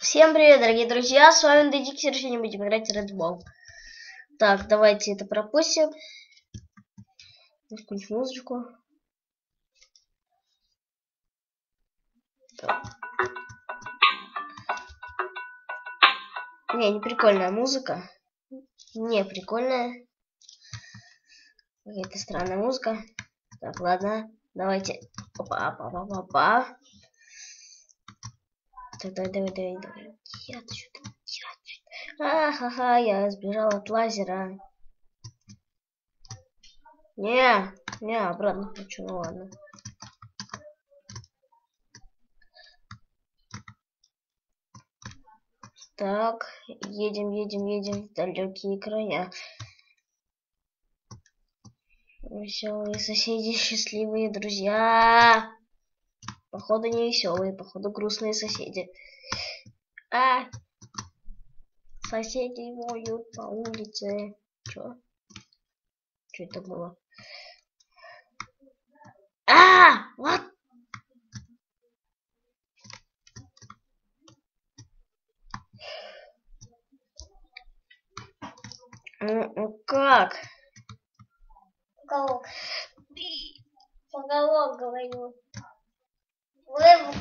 Всем привет, дорогие друзья, с вами Дедиксер, сегодня будем играть в Red Ball. Так, давайте это пропустим. Включим музычку. Не, не прикольная музыка. Не прикольная. Какая-то странная музыка. Так, ладно, давайте. Опа, опа, опа, опа. Давай, давай, давай, давай. Я что-то. Я Ахаха, я сбежал от лазера. Не, не, обратно хочу, ну ладно. Так, едем, едем, едем в далекие края. Веселые соседи, счастливые друзья. Походу не веселые, походу грустные соседи. А! Соседи воют по улице. Чё? Что это было? А! Вот! Ну, ну как? Поголок. Поголок говорю. Вы...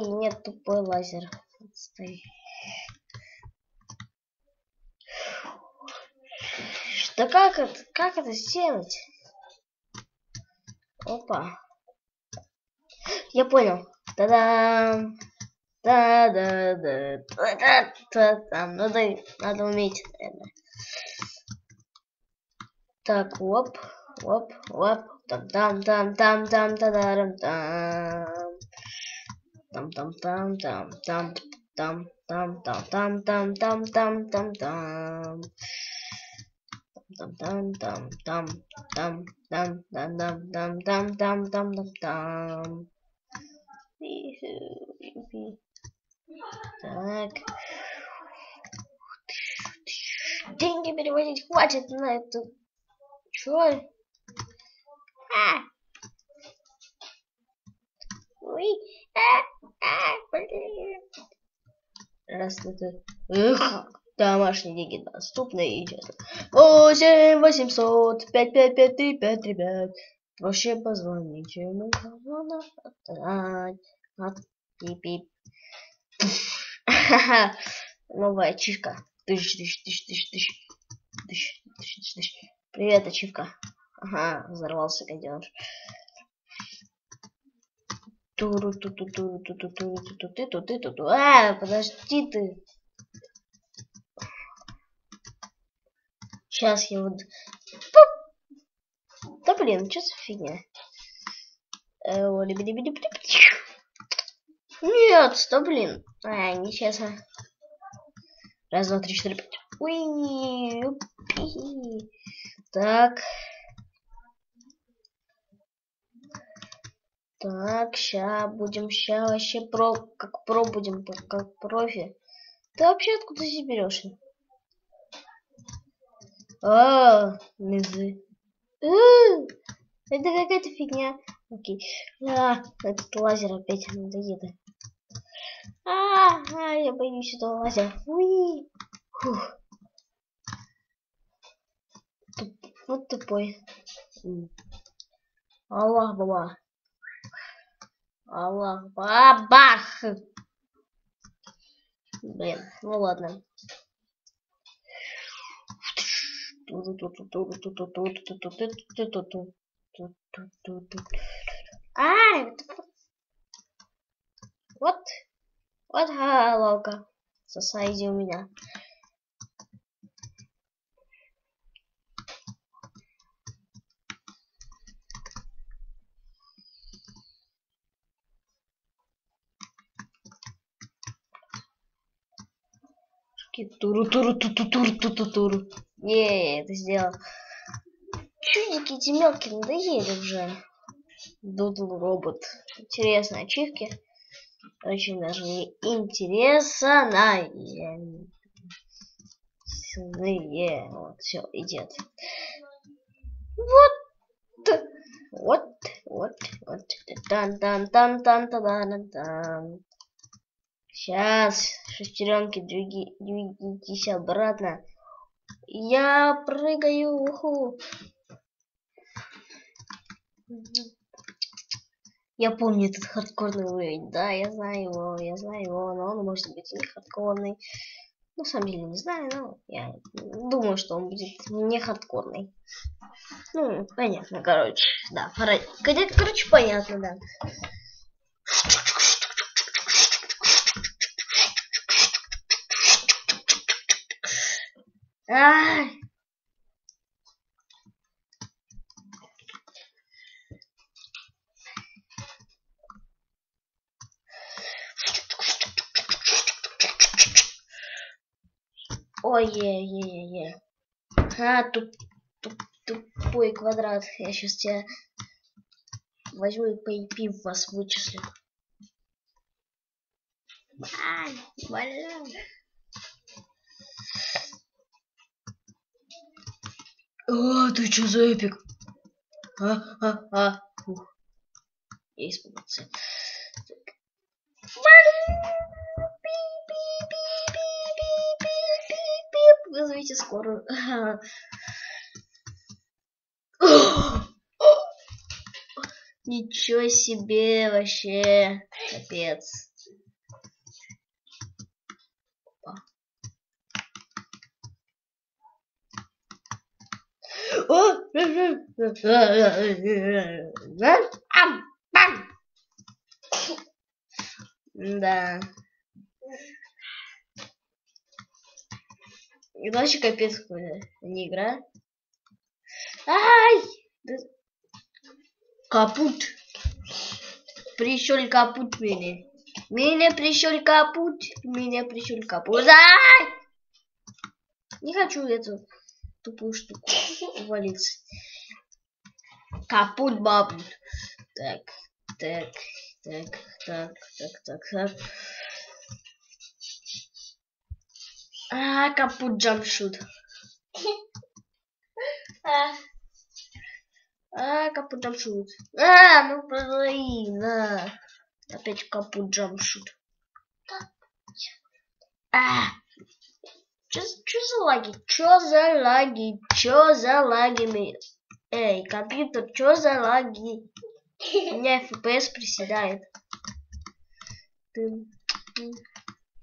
Ай, нет, тупой лазер. Отстой. Да как это, как это сделать? Опа. Я понял. Та-дам. Да-да-да. Та-та-та. Надо, надо уметь, наверное. Так, оп, оп, оп. Там, там, там, там, там, там. Там, там, там, там, там, там, там, там, там, там, там, там, там, там. Там, там, там, там, там, там, там, там, там. Так. Деньги переводить хватит на эту. Чё? А! Ой, а, а, Блин. Раз это... Эх, домашние деньги доступны и честно. 8 800 5 5 5 3 5, ребят. Проще позвонить чем ему. Пип-пип. Новая ачивка. Тыщ, тыщ, тыщ, тыщ, тыщ. Тыщ, тыщ, тыщ. Привет, ачивка. Ага, взорвался гаденыш. Туру ту ту туру ту ту туру ту ту ты ту ты ту ту А, подожди ты. Сейчас я вот... Да блин, что за фигня? Нет, да блин. А, нечестно. Раз, два, три, четыре, пять. Так. Так, ща будем, ща вообще про, как про будем, как профи. Ты вообще откуда здесь берешь? А, низы. Это какая-то фигня. Окей. А, этот лазер опять надоеда. А, а, я боюсь этого лазера. Уи. Фух. Туп, вот тупой. Аллах, баба. Бабах. Блин, ну ладно. А, вот, вот головка. Сосайди у меня. Туру туру туру туру туру туру. Не, это сделал. Чудики эти мелкие надоели уже. Doodle robot. Интересные ачивки. Очень даже интересные. Вот, все, идет. Вот. Вот, вот, вот. Тан Сейчас, шестеренки, двигайтесь обратно. Я прыгаю. Уху. Я помню этот хардкорный уровень. Да, я знаю его, я знаю его, но он может быть не хардкорный. На самом деле не знаю, но я думаю, что он будет не хардкорный. Ну, понятно, короче. Да, короче, понятно, да. Ай! Ой, е, е, е. А, туп, туп, тупой квадрат. Я сейчас тебя возьму и по IP вас вычислю. Ай, блин. О, ты что за эпик? А, а, а. Фух. Я испугался. Вызовите скорую. Ничего себе вообще. Капец. Да. И вообще капец какой-то. Не игра. Ай! Капут. Пришел капут меня. Меня пришел капут. Меня пришел капут. Ай! Не хочу эту тупую штуку валиться. Капут бабут. Так, так, так, так, так, так, так. А, капут джамшут. А, капут джамшут. А, ну блин, на. Опять капут джамшут. А, Чё за лаги? Чё за лаги? Чё за лаги? Эй, компьютер, чё за лаги? У меня FPS приседает.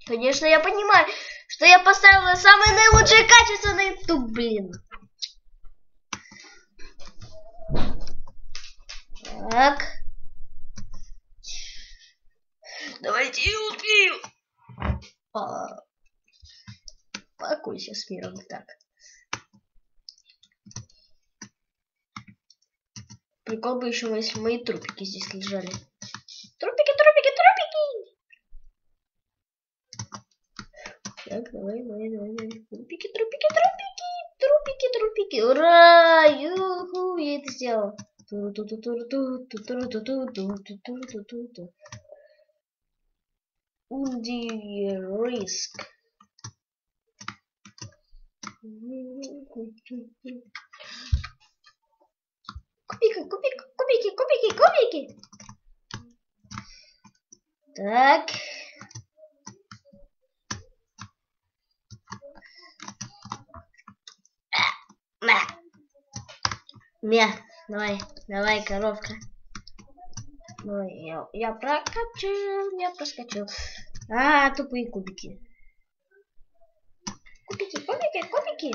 Конечно, я понимаю, что я поставила самое наилучшее качество на YouTube, блин. Так. Давайте успею. А, Покойся с миром так. Прикол бы еще, если мои трупики здесь лежали. Трупики, трупики, трупики! Так, давай, давай, давай, давай. Трупики, трупики, трупики! Трупики, трупики! Ура! Юху! Я это сделал. Унди риск. Кубики, кубик, кубики, кубики, кубики. Так. Мя, давай, давай, коровка. Ну, я, я прокачал, я проскочил. А, тупые кубики. Кубики, кубики, кубики.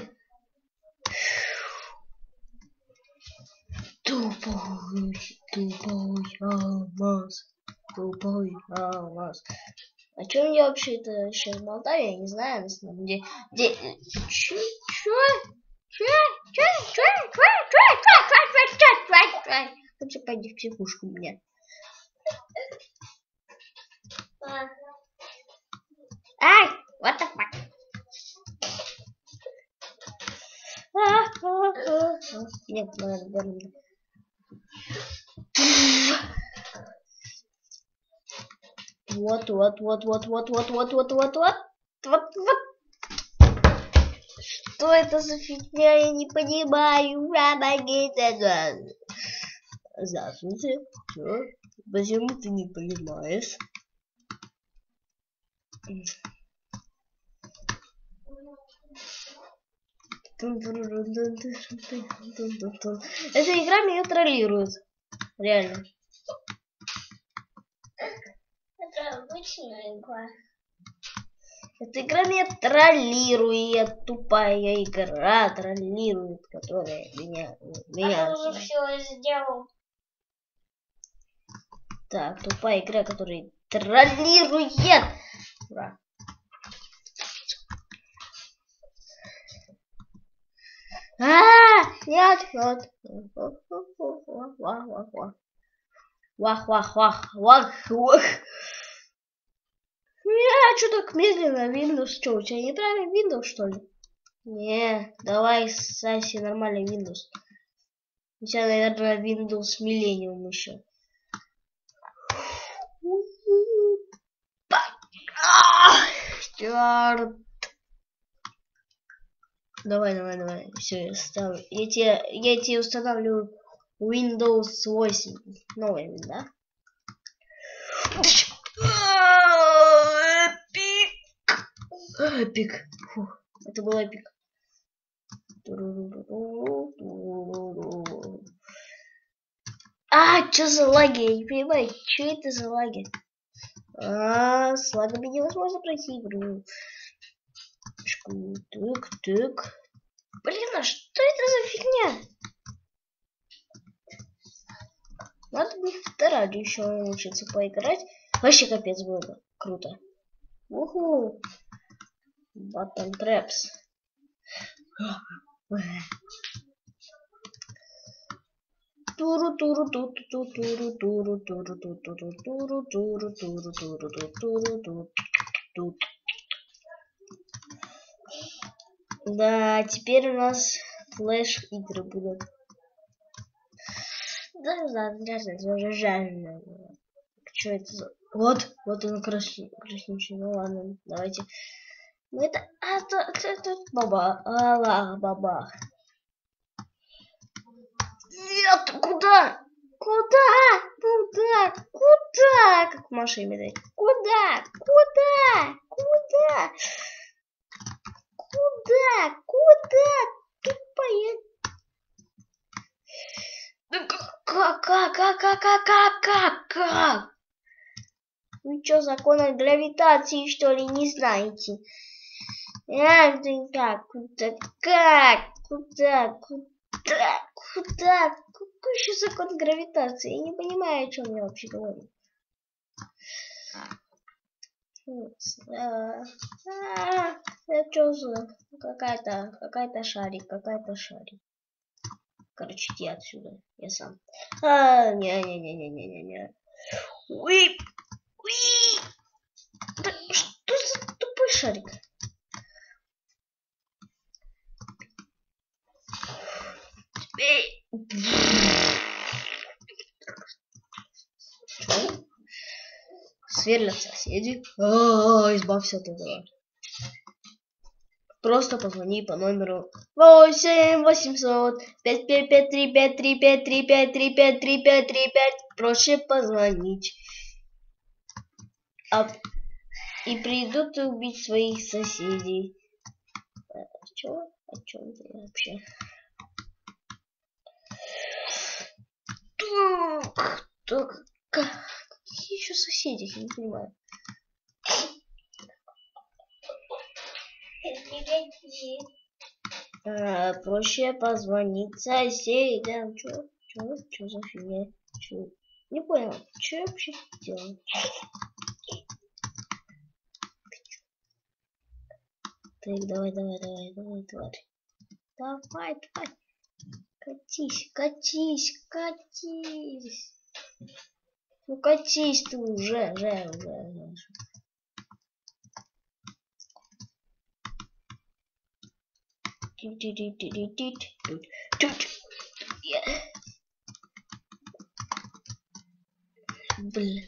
Тупой, тупой алмаз, тупой алмаз. О чем я вообще это сейчас болтаю, я не знаю, на самом деле. Чё? Чё? Чё? Чё? Чё? Чё? Чё? Чё? Чё? Чё? Чё? Чё? Чё? Лучше пойди в психушку мне. Ай! What the fuck? Нет, наверное. Вот, вот, вот, вот, вот, вот, вот, вот, вот, вот, вот, вот. Что это за фигня? Я не понимаю. Здравствуйте. Чё? Почему ты не понимаешь? Эта игра меня троллирует. Реально. Это обычная игра. Эта игра меня троллирует. Тупая игра троллирует, которая меня... меня... Я уже все сделал. Так, тупая игра, которая троллирует. Ура. Нет, нет. Вах. Вах, вах, вах, вах, вах. Я что так медленно, Windows, что, у тебя неправильный Windows, что ли? Не, давай Саси нормальный Windows. У тебя, наверное, Windows Millennium еще. Черт. Давай, давай, давай. Все, я ставлю. Я тебе, я тебе устанавливаю Windows 8. Новый, да? Эпик. Эпик. Фух, это был эпик. А, что за лаги? Я не понимаю, что это за лаги? А, с лагами невозможно пройти игру. Тык, тык. Блин, а что это за фигня? Надо бы в Тараде еще научиться поиграть. Вообще капец было бы. Круто. Уху. Button traps. Туру туру туру туру туру туру туру туру туру туру туру туру туру туру туру туру Да, теперь у нас флеш игры будут. Да, да, да, да, да, Что это за... Вот, вот он красничный. Ну ладно, давайте. Ну это... А, это, это, это баба. Аллах, баба. Нет, куда? Куда? Куда? Куда? Как Маша имеет. Куда? Куда? Куда? Куда? Куда? Тупая. Как, как, как, как, как, как, как, как? Вы что, закона гравитации, что ли, не знаете? А, ты как, куда, как, куда, куда, куда, какой еще закон гравитации? Я не понимаю, о чем я вообще говорю. А, это что какая-то какая-то шарик, какая-то шарик. Короче, иди отсюда, я сам. А, не-не-не-не-не-не. Уи, уи. Да что за тупой шарик? Эй сверлят соседи. Избавься от этого. Просто позвони по номеру 8 800 555 3535 3535 3535. Проще позвонить. А... И придут и убить своих соседей. А, чё? О чем ты вообще? Так, так, еще соседи? Я не понимаю. А, проще позвонить соседям. Чё? Чё? Чё за фигня? Чё? Не понял, что я вообще делаю? Так, давай, давай, давай, давай, тварь. Давай, давай. Катись, катись, катись. Ну катись ты уже, уже, уже, уже. Блин.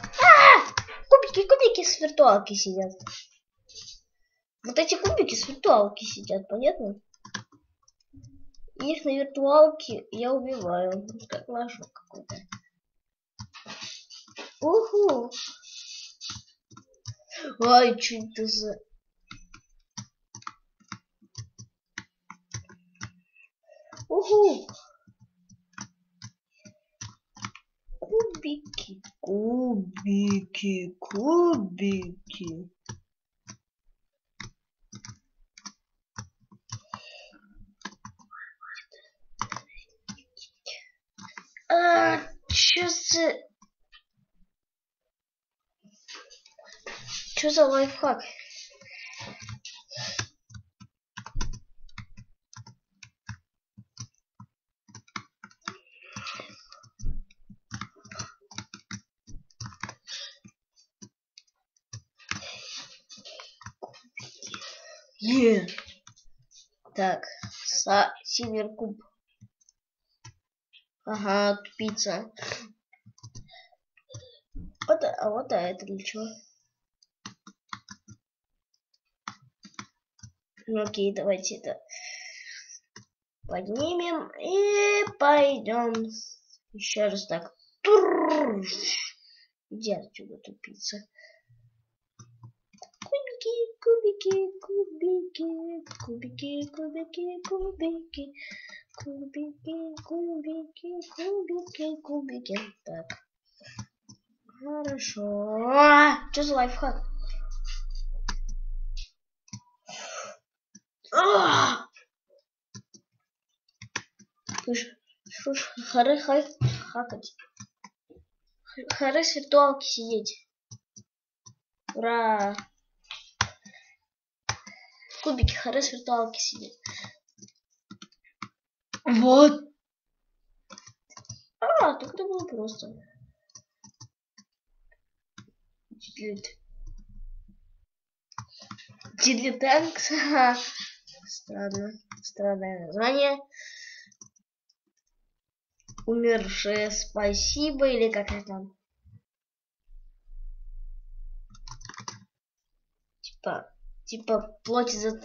А! Кубики, кубики с виртуалки сидят. Вот эти кубики с виртуалки сидят, понятно? Их на виртуалке я убиваю. Как лошок какой-то. Uhu. Vay çıktısı. Uhu. Kubiki, kubiki, kubiki. Uh, just... Чё за... Лайфхак? Е. Так, са сильвер куб. Ага, тупица. Вот, а вот а это для чего? Ну, окей, давайте это поднимем и пойдем. Еще раз так. Иди отсюда, тупица. Кубики, кубики, кубики, кубики, кубики, кубики, кубики, кубики, кубики, кубики. Так. Хорошо. Что за лайфхак? Хай хакать. Хоры с виртуалки сидеть. Ура! Кубики хоры с виртуалки сидеть. Вот. А, так это было просто. Дилит. Дилитанкс. Странно. Странное название. Умершие спасибо или как это там? Типа, типа платит за...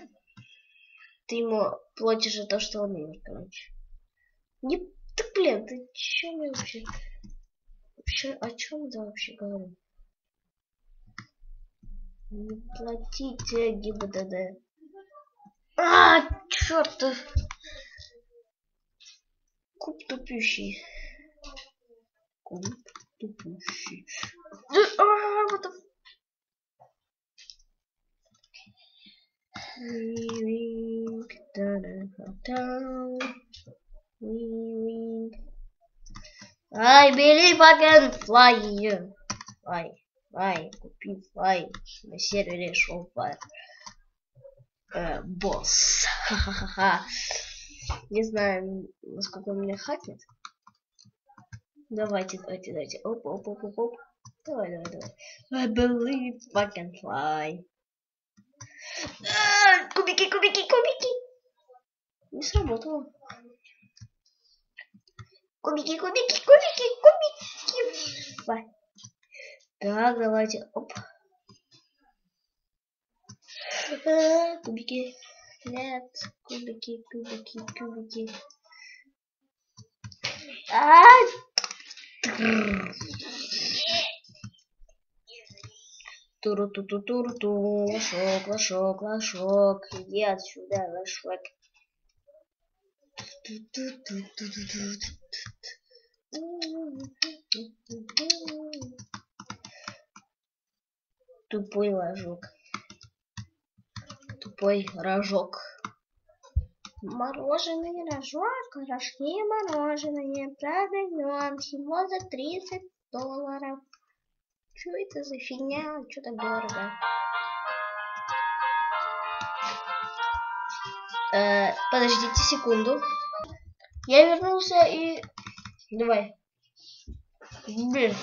Ты ему платишь за то, что он умер, короче. Не... Так, блин, ты чё мне вообще... Вообще, о чем ты вообще говоришь? Не платите ГИБДД. А, черт! Куб тупющий. Куб тупущий. А. Weaving. I believe I can fly. Fly, fly, купи флай на сервере шоупа. Э, босс. Ха-ха-ха. Не знаю, насколько он меня хакнет. Давайте, давайте, давайте. Оп, оп, оп, оп, оп. Давай, давай, давай. I believe I can fly. А, кубики, кубики, кубики. Не сработало. Кубики, кубики, кубики, кубики. Так, давайте. Оп. А, кубики. Нет, кубики, кубики, кубики. А! туру ту ту туру ту лошок, лошок, лошок. Иди отсюда, лошок. Тупой ложок. Тупой рожок. Мороженое рожок, рожки мороженое продаем всего за 30 долларов. Что это за фигня? Что так дорого? Э, подождите секунду. Я вернулся и... Давай. Блин.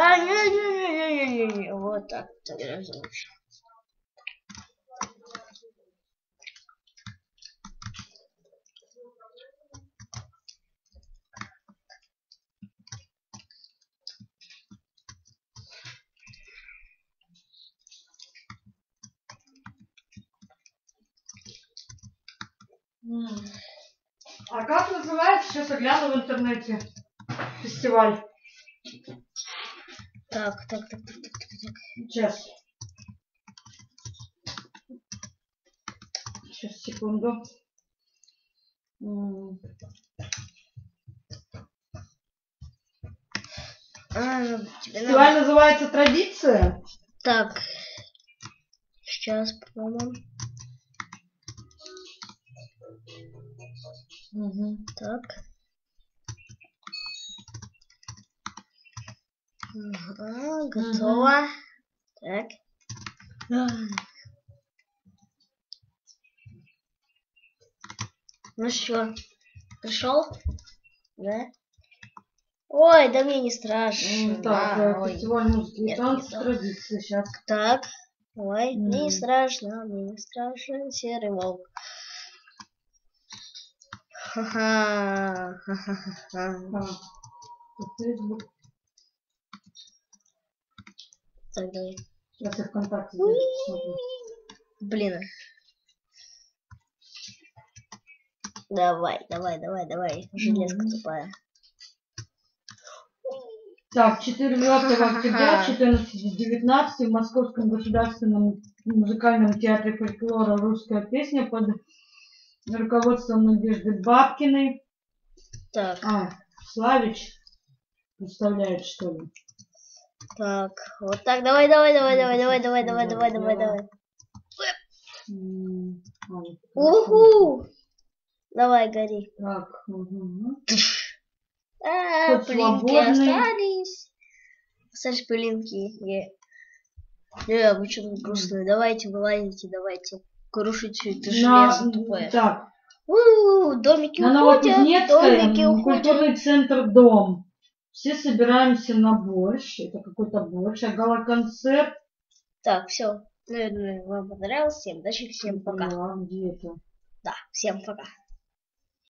А, не, не, не, не, не, не. Вот так тогда лучше. А как называется, сейчас огляну в интернете, фестиваль? Так, так, так, так, так, так, так. Сейчас. Сейчас, секунду. А, ну, тебе надо... Называется «Традиция». Так. Сейчас, по-моему. Так. Ага, готово. Так. Ну что, пришел? Да? Ой, да мне не страшно. М, Так, э, Ой. фестиваль музыки и Нет, танцев не то. «Традиция». Сейчас. Так. Ой, мне не страшно, мне не страшен серый волк. Ха-ха, ха-ха-ха. Так, давай. Сейчас я ВКонтакте зайду, посмотрю. Блин. Давай, давай, давай, давай. Железка тупая. Так, 4 октября 14-19 в Московском государственном музыкальном театре фольклора «Русская песня» под руководством Надежды Бабкиной. Так, А, Славич представляет, что ли? Так. Вот так. Давай, давай, давай, давай, давай, давай, давай, давай, давай, давай. А. Уху! Давай, гори. Так, угу. А, пылинки остались. Остались пылинки. Э, вы что тут грустные? Давайте, вылазите, давайте. Крушить все это железо тупое. так, У, домики уходят, домики уходят. культурный центр «Дом». Все собираемся на борщ. Это какой-то борщ. А гала-концерт. Так, все. Наверное, вам понравилось. Всем удачи, всем пока. Поняла, где это? Да, всем пока.